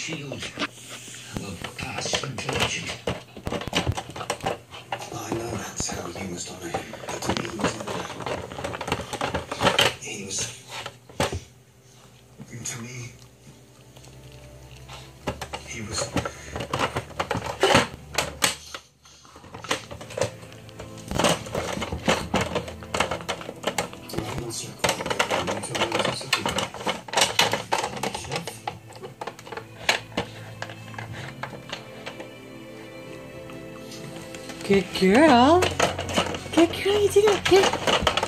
Shield will pass unjudged. I know that's how you must honor him, but to me he was never. He was. To me, he was. You tell Good girl. Good girl, you did it. Good.